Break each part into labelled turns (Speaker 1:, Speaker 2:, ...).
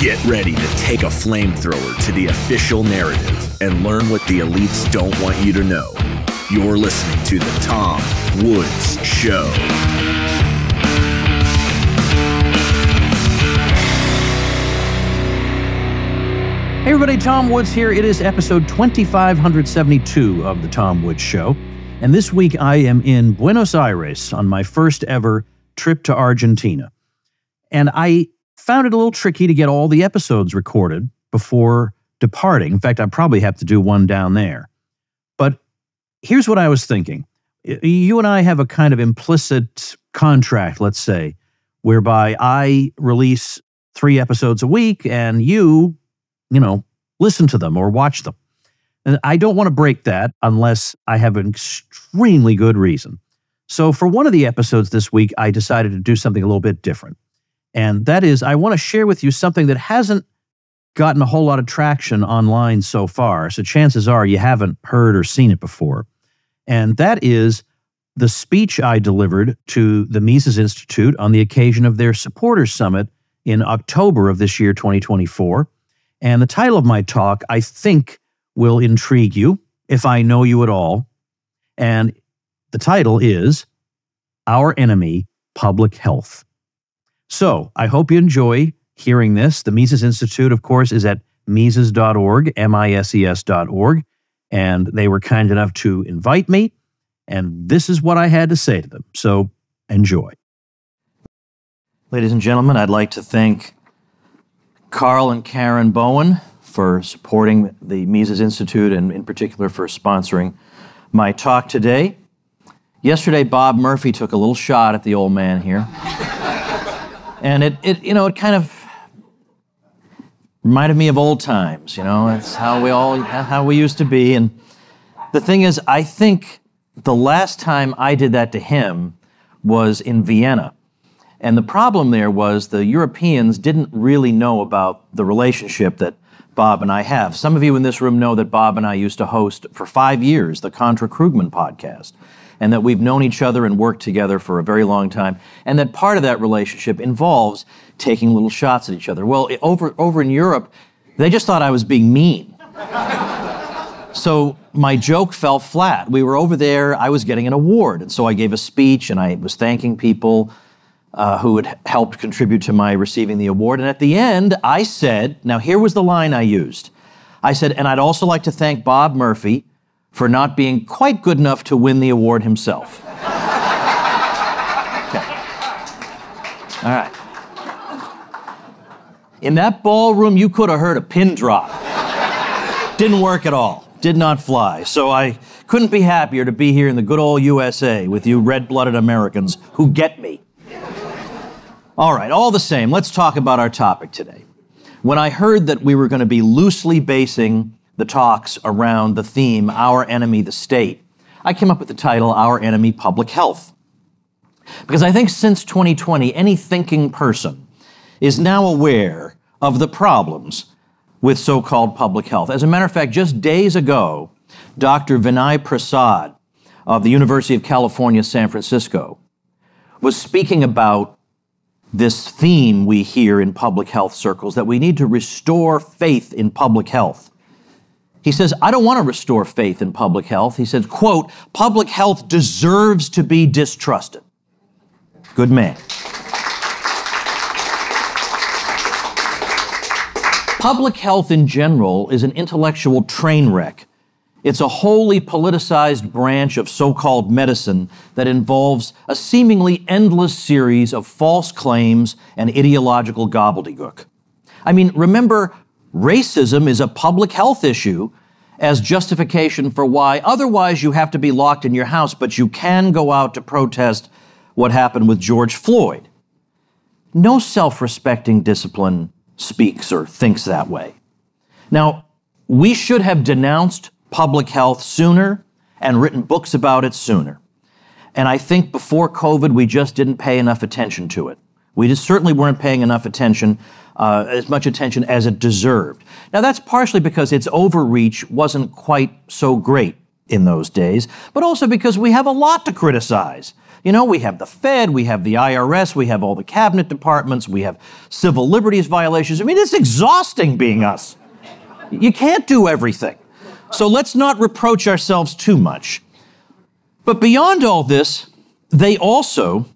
Speaker 1: Get ready to take a flamethrower to the official narrative and learn what the elites don't want you to know. You're listening to The Tom Woods Show.
Speaker 2: Hey everybody, Tom Woods here. It is episode 2572 of The Tom Woods Show. And this week I am in Buenos Aires on my first ever trip to Argentina. And I found it a little tricky to get all the episodes recorded before departing. In fact, I probably have to do one down there. But here's what I was thinking you and I have a kind of implicit contract, let's say, whereby I release three episodes a week and you, you know, listen to them or watch them. And I don't want to break that unless I have an extremely good reason. So, for one of the episodes this week, I decided to do something a little bit different. And that is, I want to share with you something that hasn't gotten a whole lot of traction online so far. So, chances are you haven't heard or seen it before and that is the speech I delivered to the Mises Institute on the occasion of their supporters summit in October of this year, 2024. And the title of my talk, I think, will intrigue you if I know you at all. And the title is Our Enemy, Public Health. So I hope you enjoy hearing this. The Mises Institute, of course, is at Mises.org, M I S E S.org and they were kind enough to invite me. And this is what I had to say to them. So enjoy. Ladies and gentlemen, I'd like to thank Carl and Karen Bowen for supporting the Mises Institute and, in particular, for sponsoring my talk today. Yesterday, Bob Murphy took a little shot at the old man here. And it, it, you know, it kind of reminded me of old times. You know, that's how we all how we used to be. And the thing is, I think the last time I did that to him was in Vienna. And the problem there was the Europeans didn't really know about the relationship that Bob and I have. Some of you in this room know that Bob and I used to host for five years the Contra Krugman podcast, and that we've known each other and worked together for a very long time, and that part of that relationship involves taking little shots at each other. Well, over, over in Europe, they just thought I was being mean. so my joke fell flat. We were over there, I was getting an award, and so I gave a speech and I was thanking people uh, who had helped contribute to my receiving the award. And at the end, I said, now here was the line I used. I said, and I'd also like to thank Bob Murphy for not being quite good enough to win the award himself. okay. All right. In that ballroom, you could have heard a pin drop. Didn't work at all. Did not fly. So I couldn't be happier to be here in the good old USA with you red blooded Americans who get me. All right, all the same, let's talk about our topic today. When I heard that we were going to be loosely basing the talks around the theme, Our Enemy, the State, I came up with the title, Our Enemy, Public Health. Because I think since 2020, any thinking person is now aware of the problems with so called public health. As a matter of fact, just days ago, Dr. Vinay Prasad of the University of California, San Francisco, was speaking about this theme we hear in public health circles that we need to restore faith in public health. He says, I don't want to restore faith in public health. He says, quote, public health deserves to be distrusted. Good man. Public health in general is an intellectual train wreck. It's a wholly politicized branch of so called medicine that involves a seemingly endless series of false claims and ideological gobbledygook. I mean, remember, racism is a public health issue as justification for why otherwise you have to be locked in your house, but you can go out to protest what happened with George Floyd. No self respecting discipline speaks or thinks that way. Now, we should have denounced public health sooner and written books about it sooner. And I think before COVID, we just didn't pay enough attention to it. We just certainly weren't paying enough attention, uh, as much attention as it deserved. Now, that's partially because its overreach wasn't quite so great in those days, but also because we have a lot to criticize. You know, we have the Fed, we have the IRS, we have all the cabinet departments, we have civil liberties violations. I mean, it's exhausting being us. You can't do everything. So let's not reproach ourselves too much. But beyond all this, they also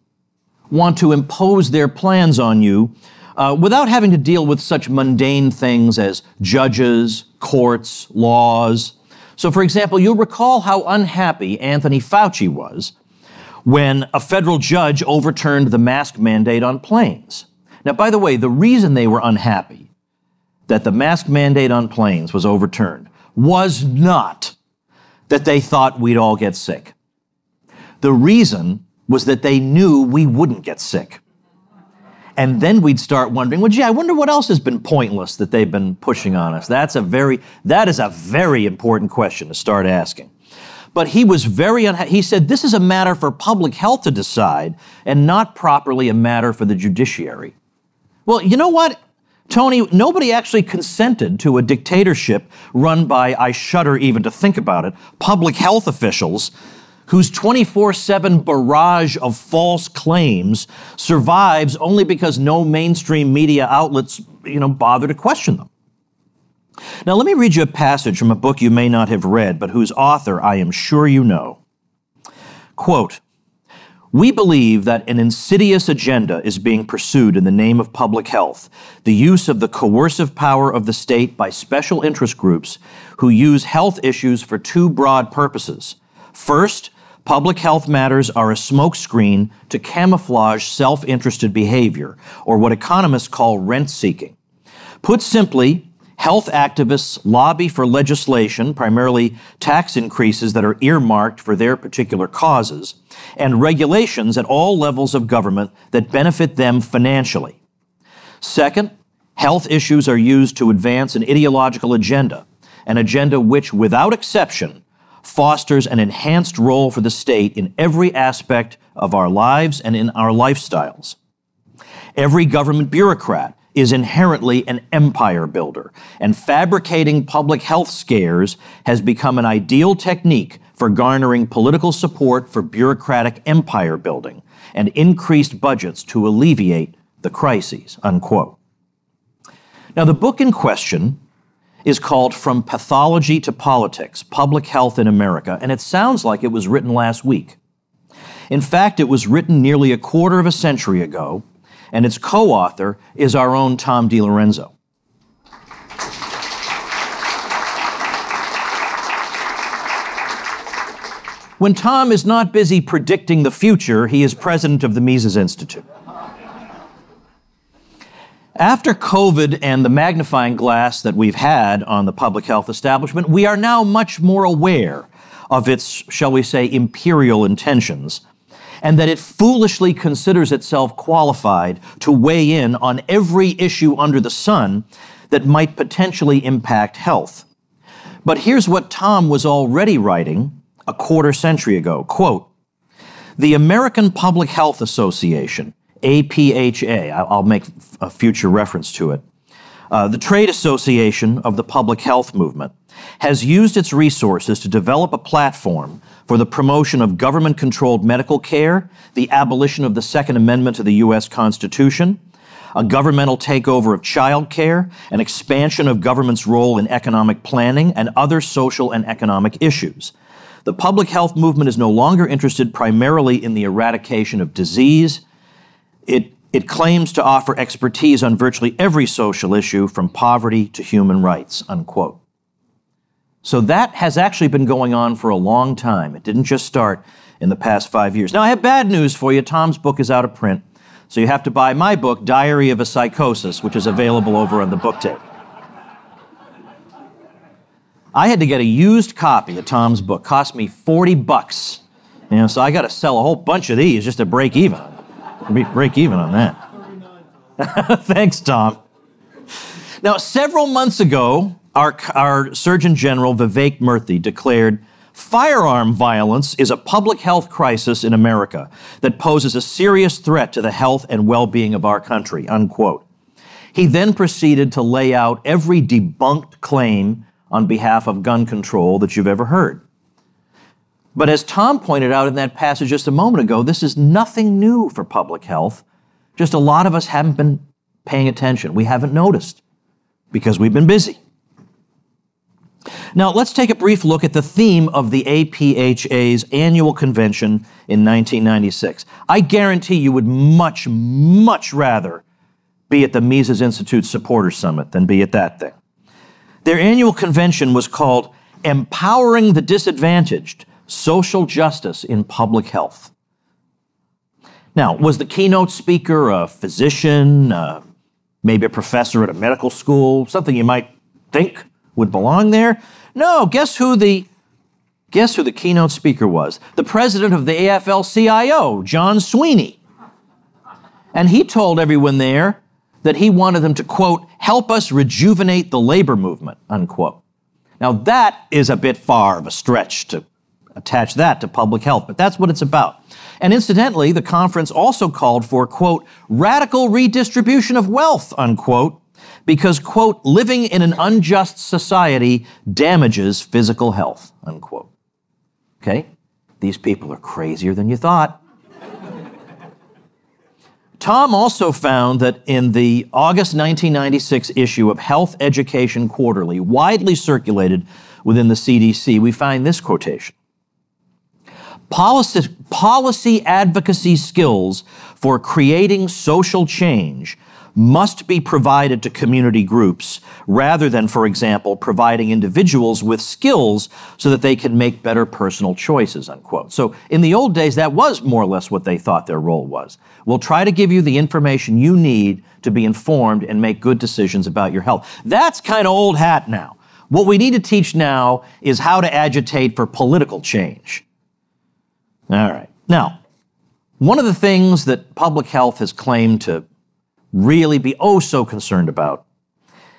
Speaker 2: want to impose their plans on you uh, without having to deal with such mundane things as judges, courts, laws. So, for example, you'll recall how unhappy Anthony Fauci was when a federal judge overturned the mask mandate on planes. Now, by the way, the reason they were unhappy that the mask mandate on planes was overturned was not that they thought we'd all get sick. The reason was that they knew we wouldn't get sick. And then we'd start wondering, well, gee, I wonder what else has been pointless that they've been pushing on us. That's a very, that is a very important question to start asking. But he was very he said this is a matter for public health to decide and not properly a matter for the judiciary. Well, you know what? Tony, nobody actually consented to a dictatorship run by, I shudder even to think about it, public health officials whose 24 7 barrage of false claims survives only because no mainstream media outlets you know, bother to question them. Now, let me read you a passage from a book you may not have read, but whose author I am sure you know. Quote, we believe that an insidious agenda is being pursued in the name of public health, the use of the coercive power of the state by special interest groups who use health issues for two broad purposes. First, public health matters are a smokescreen to camouflage self interested behavior, or what economists call rent seeking. Put simply, Health activists lobby for legislation, primarily tax increases that are earmarked for their particular causes, and regulations at all levels of government that benefit them financially. Second, health issues are used to advance an ideological agenda, an agenda which, without exception, fosters an enhanced role for the state in every aspect of our lives and in our lifestyles. Every government bureaucrat is inherently an empire builder, and fabricating public health scares has become an ideal technique for garnering political support for bureaucratic empire building and increased budgets to alleviate the crises. Unquote. Now, the book in question is called From Pathology to Politics Public Health in America, and it sounds like it was written last week. In fact, it was written nearly a quarter of a century ago and its co author is our own Tom DiLorenzo. When Tom is not busy predicting the future, he is president of the Mises Institute. After COVID and the magnifying glass that we've had on the public health establishment, we are now much more aware of its, shall we say, imperial intentions and that it foolishly considers itself qualified to weigh in on every issue under the sun that might potentially impact health. But here's what Tom was already writing a quarter century ago. Quote, the American Public Health Association, APHA, I'll make a future reference to it, uh, the trade association of the public health movement, has used its resources to develop a platform for the promotion of government controlled medical care, the abolition of the Second Amendment to the U.S. Constitution, a governmental takeover of child care, an expansion of government's role in economic planning, and other social and economic issues. The public health movement is no longer interested primarily in the eradication of disease. It, it claims to offer expertise on virtually every social issue, from poverty to human rights, unquote. So that has actually been going on for a long time. It didn't just start in the past five years. Now, I have bad news for you. Tom's book is out of print. So you have to buy my book, Diary of a Psychosis, which is available over on the book tape. I had to get a used copy of Tom's book. Cost me 40 bucks. You know, so I got to sell a whole bunch of these just to break even. Break even on that. Thanks, Tom. Now, several months ago, our, our Surgeon General Vivek Murthy declared firearm violence is a public health crisis in America that poses a serious threat to the health and well being of our country, unquote. He then proceeded to lay out every debunked claim on behalf of gun control that you've ever heard. But as Tom pointed out in that passage just a moment ago, this is nothing new for public health. Just a lot of us haven't been paying attention. We haven't noticed because we've been busy. Now, let's take a brief look at the theme of the APHA's annual convention in 1996. I guarantee you would much, much rather be at the Mises Institute Supporter Summit than be at that thing. Their annual convention was called Empowering the Disadvantaged Social Justice in Public Health. Now, was the keynote speaker a physician, uh, maybe a professor at a medical school, something you might think would belong there? No, guess who the guess who the keynote speaker was? The president of the AFL-CIO, John Sweeney. And he told everyone there that he wanted them to quote, help us rejuvenate the labor movement, unquote. Now that is a bit far of a stretch to attach that to public health, but that's what it's about. And incidentally, the conference also called for, quote, radical redistribution of wealth, unquote, because, quote, living in an unjust society damages physical health, unquote. Okay? These people are crazier than you thought. Tom also found that in the August 1996 issue of Health Education Quarterly, widely circulated within the CDC, we find this quotation policy, policy advocacy skills for creating social change must be provided to community groups rather than, for example, providing individuals with skills so that they can make better personal choices, unquote. So in the old days, that was more or less what they thought their role was. We'll try to give you the information you need to be informed and make good decisions about your health. That's kind of old hat now. What we need to teach now is how to agitate for political change. All right. Now, one of the things that public health has claimed to really be oh so concerned about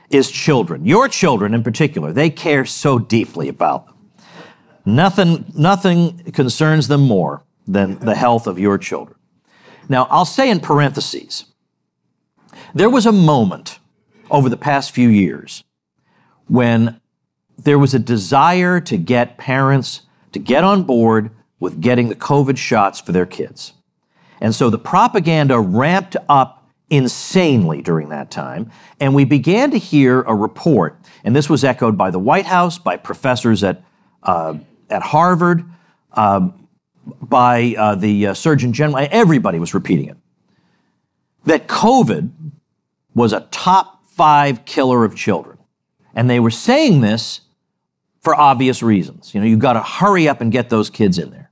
Speaker 2: is children. Your children in particular, they care so deeply about them. Nothing, nothing concerns them more than the health of your children. Now, I'll say in parentheses, there was a moment over the past few years when there was a desire to get parents to get on board with getting the COVID shots for their kids. And so the propaganda ramped up insanely during that time, and we began to hear a report, and this was echoed by the White House, by professors at, uh, at Harvard, um, by uh, the uh, Surgeon General, everybody was repeating it, that COVID was a top five killer of children. And they were saying this for obvious reasons. You know, you've got to hurry up and get those kids in there.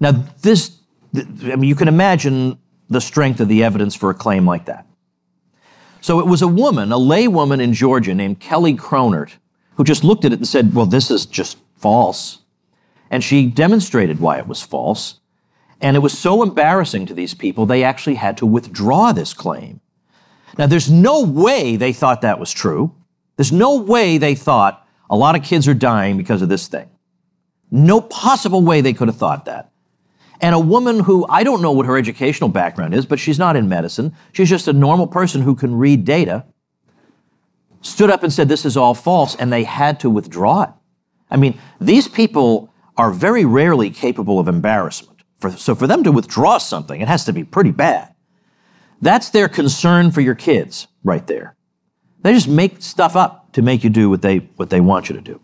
Speaker 2: Now, this, I mean, you can imagine the strength of the evidence for a claim like that. So it was a woman, a lay woman in Georgia named Kelley Krohnert, who just looked at it and said, Well, this is just false. And she demonstrated why it was false. And it was so embarrassing to these people, they actually had to withdraw this claim. Now, there's no way they thought that was true. There's no way they thought a lot of kids are dying because of this thing. No possible way they could have thought that. And a woman who I don't know what her educational background is, but she's not in medicine. She's just a normal person who can read data. Stood up and said, This is all false, and they had to withdraw it. I mean, these people are very rarely capable of embarrassment. For, so for them to withdraw something, it has to be pretty bad. That's their concern for your kids right there. They just make stuff up to make you do what they, what they want you to do.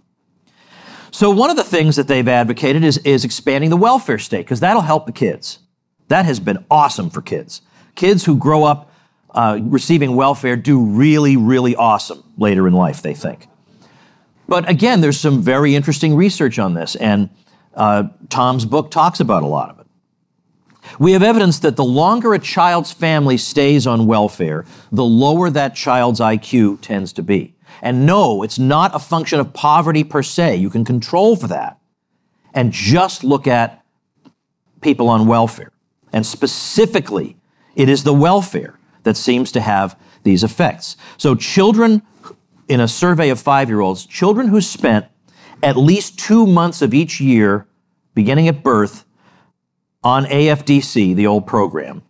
Speaker 2: So one of the things that they've advocated is, is expanding the welfare state, because that'll help the kids. That has been awesome for kids. Kids who grow up uh, receiving welfare do really, really awesome later in life, they think. But again, there's some very interesting research on this, and uh, Tom's book talks about a lot of it. We have evidence that the longer a child's family stays on welfare, the lower that child's IQ tends to be. And no, it's not a function of poverty per se. You can control for that. And just look at people on welfare. And specifically, it is the welfare that seems to have these effects. So, children, in a survey of five year olds, children who spent at least two months of each year, beginning at birth, on AFDC, the old program,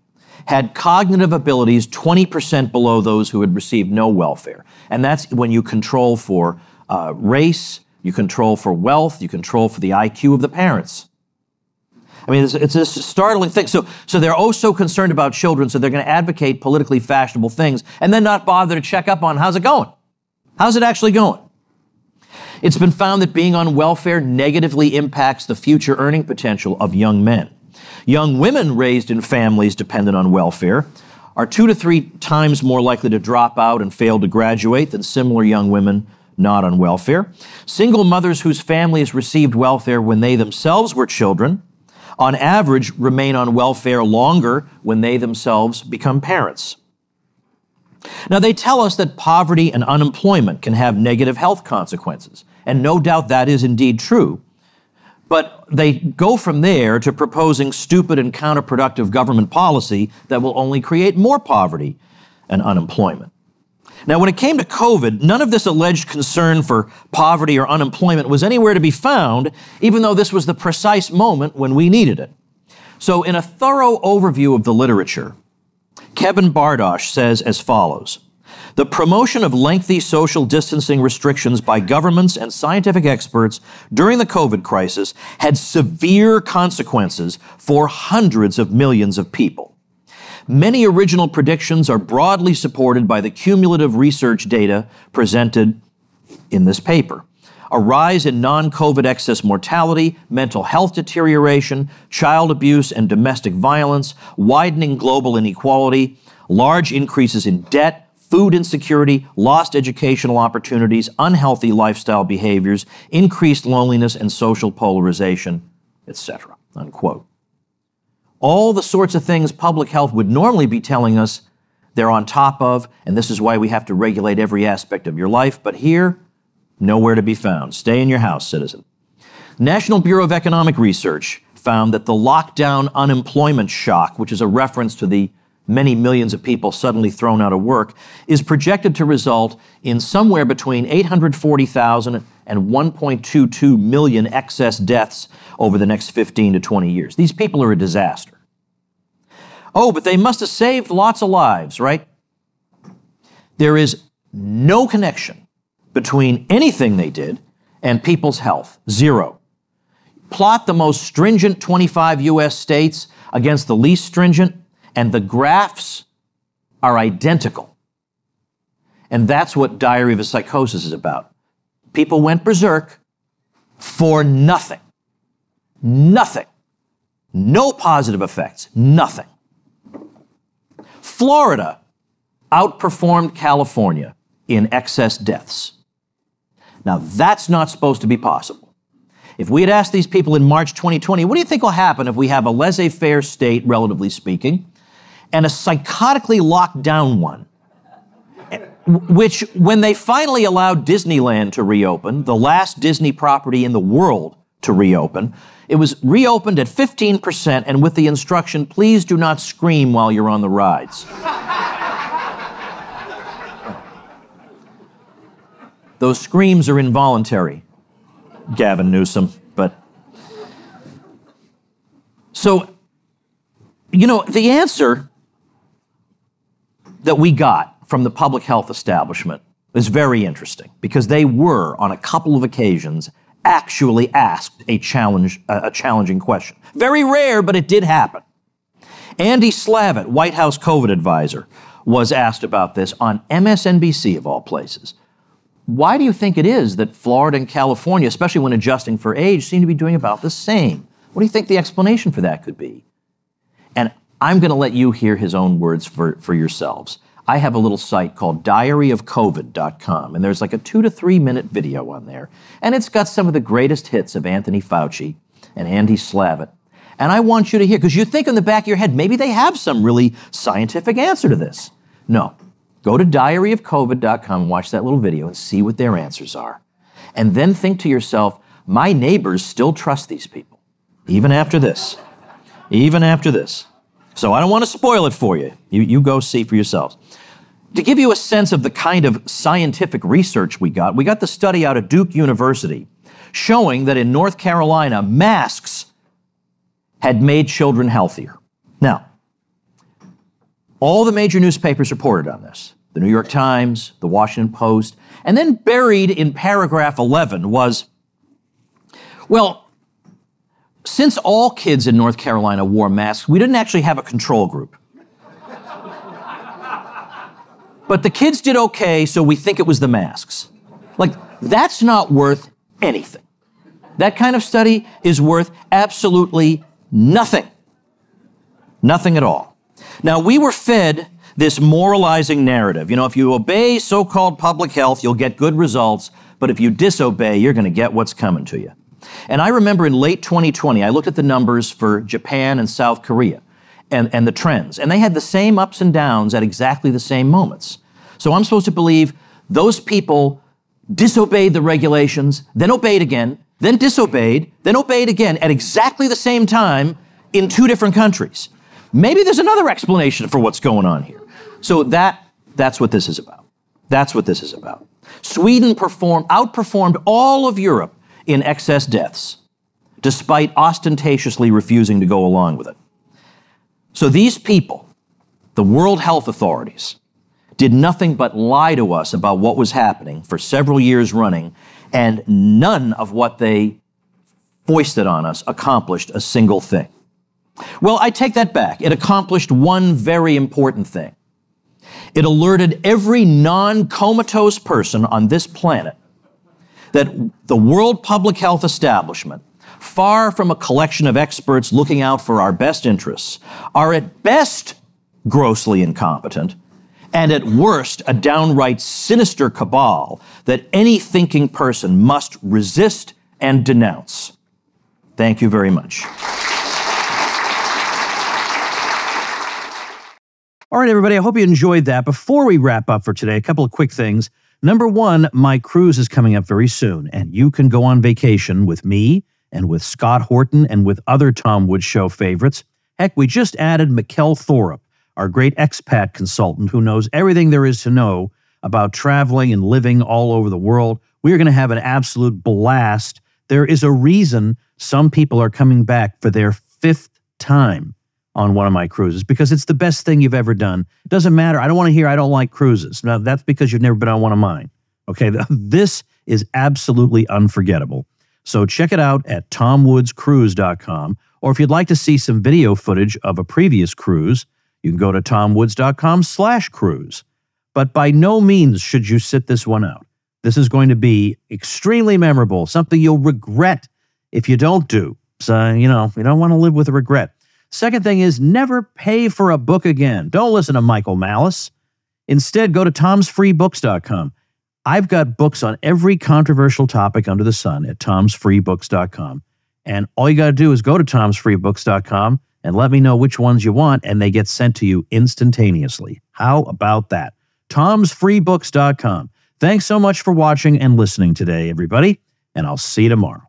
Speaker 2: had cognitive abilities 20% below those who had received no welfare. And that's when you control for uh, race, you control for wealth, you control for the IQ of the parents. I mean, it's, it's a startling thing. So, so they're oh so concerned about children, so they're going to advocate politically fashionable things and then not bother to check up on how's it going? How's it actually going? It's been found that being on welfare negatively impacts the future earning potential of young men. Young women raised in families dependent on welfare are two to three times more likely to drop out and fail to graduate than similar young women not on welfare. Single mothers whose families received welfare when they themselves were children, on average, remain on welfare longer when they themselves become parents. Now, they tell us that poverty and unemployment can have negative health consequences. And no doubt that is indeed true. But they go from there to proposing stupid and counterproductive government policy that will only create more poverty and unemployment. Now, when it came to COVID, none of this alleged concern for poverty or unemployment was anywhere to be found, even though this was the precise moment when we needed it. So, in a thorough overview of the literature, Kevin Bardosh says as follows the promotion of lengthy social distancing restrictions by governments and scientific experts during the COVID crisis had severe consequences for hundreds of millions of people. Many original predictions are broadly supported by the cumulative research data presented in this paper. A rise in non COVID excess mortality, mental health deterioration, child abuse and domestic violence, widening global inequality, large increases in debt, food insecurity, lost educational opportunities, unhealthy lifestyle behaviors, increased loneliness and social polarization, etc. Unquote. All the sorts of things public health would normally be telling us they're on top of, and this is why we have to regulate every aspect of your life, but here, nowhere to be found. Stay in your house, citizen. National Bureau of Economic Research found that the lockdown unemployment shock, which is a reference to the many millions of people suddenly thrown out of work, is projected to result in somewhere between 840,000 and 1.22 million excess deaths over the next 15 to 20 years. These people are a disaster. Oh, but they must have saved lots of lives, right? There is no connection between anything they did and people's health. Zero. Plot the most stringent 25 US states against the least stringent, and the graphs are identical. And that's what Diary of a Psychosis is about. People went berserk for nothing. Nothing. No positive effects. Nothing. Florida outperformed California in excess deaths. Now, that's not supposed to be possible. If we had asked these people in March 2020, what do you think will happen if we have a laissez faire state, relatively speaking, and a psychotically locked down one. Which, when they finally allowed Disneyland to reopen, the last Disney property in the world to reopen, it was reopened at 15% and with the instruction please do not scream while you're on the rides. Those screams are involuntary, Gavin Newsom, but. So, you know, the answer that we got from the public health establishment is very interesting because they were, on a couple of occasions, actually asked a challenge, a challenging question. Very rare, but it did happen. Andy Slavitt, White House COVID advisor, was asked about this on MSNBC of all places. Why do you think it is that Florida and California, especially when adjusting for age, seem to be doing about the same? What do you think the explanation for that could be? And I'm going to let you hear his own words for, for yourselves. I have a little site called diaryofcovid.com, and there's like a two to three minute video on there. And it's got some of the greatest hits of Anthony Fauci and Andy Slavitt. And I want you to hear, because you think in the back of your head, maybe they have some really scientific answer to this. No. Go to diaryofcovid.com watch that little video and see what their answers are. And then think to yourself, my neighbors still trust these people, even after this. Even after this. So I don't want to spoil it for you. You, you go see for yourselves. To give you a sense of the kind of scientific research we got, we got the study out of Duke University showing that in North Carolina, masks had made children healthier. Now, all the major newspapers reported on this the New York Times, the Washington Post, and then buried in paragraph 11 was Well, since all kids in North Carolina wore masks, we didn't actually have a control group. but the kids did okay, so we think it was the masks. Like, that's not worth anything. That kind of study is worth absolutely nothing. Nothing at all. Now, we were fed this moralizing narrative. You know, if you obey so called public health, you'll get good results, but if you disobey, you're going to get what's coming to you. And I remember in late 2020, I looked at the numbers for Japan and South Korea and, and the trends, and they had the same ups and downs at exactly the same moments. So I'm supposed to believe those people disobeyed the regulations, then obeyed again, then disobeyed, then obeyed again at exactly the same time in two different countries. Maybe there's another explanation for what's going on here. So that that's what this is about. That's what this is about. Sweden performed outperformed all of Europe in excess deaths, despite ostentatiously refusing to go along with it. So these people, the World Health Authorities, did nothing but lie to us about what was happening for several years running, and none of what they foisted on us accomplished a single thing. Well, I take that back. It accomplished one very important thing. It alerted every non comatose person on this planet that the World Public Health Establishment, far from a collection of experts looking out for our best interests, are at best grossly incompetent and at worst a downright sinister cabal that any thinking person must resist and denounce. Thank you very much. All right, everybody, I hope you enjoyed that. Before we wrap up for today, a couple of quick things. Number one, my cruise is coming up very soon, and you can go on vacation with me and with Scott Horton and with other Tom Woods Show favorites. Heck, we just added Mikkel Thorup, our great expat consultant who knows everything there is to know about traveling and living all over the world. We are going to have an absolute blast. There is a reason some people are coming back for their fifth time on one of my cruises because it's the best thing you've ever done. It doesn't matter. I don't want to hear I don't like cruises. Now, that's because you've never been on one of mine. Okay. This is absolutely unforgettable. So check it out at tomwoodscruise.com. Or if you'd like to see some video footage of a previous cruise, you can go to tomwoods.com slash cruise. But by no means should you sit this one out. This is going to be extremely memorable, something you'll regret if you don't do. So, you know, you don't want to live with regret. Second thing is never pay for a book again. Don't listen to Michael Malice. Instead, go to tomsfreebooks.com. I've got books on every controversial topic under the sun at tomsfreebooks.com. And all you got to do is go to tomsfreebooks.com and let me know which ones you want, and they get sent to you instantaneously. How about that? tomsfreebooks.com. Thanks so much for watching and listening today, everybody, and I'll see you tomorrow.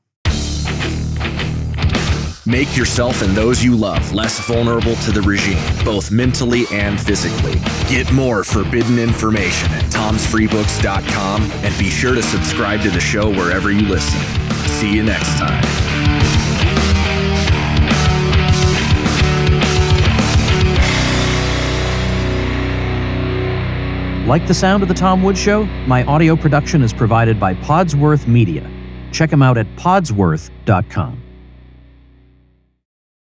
Speaker 1: Make yourself and those you love less vulnerable to the regime, both mentally and physically. Get more forbidden information at tomsfreebooks.com and be sure to subscribe to the show wherever you listen. See you next time.
Speaker 2: Like the sound of The Tom Woods Show? My audio production is provided by Podsworth Media. Check them out at podsworth.com.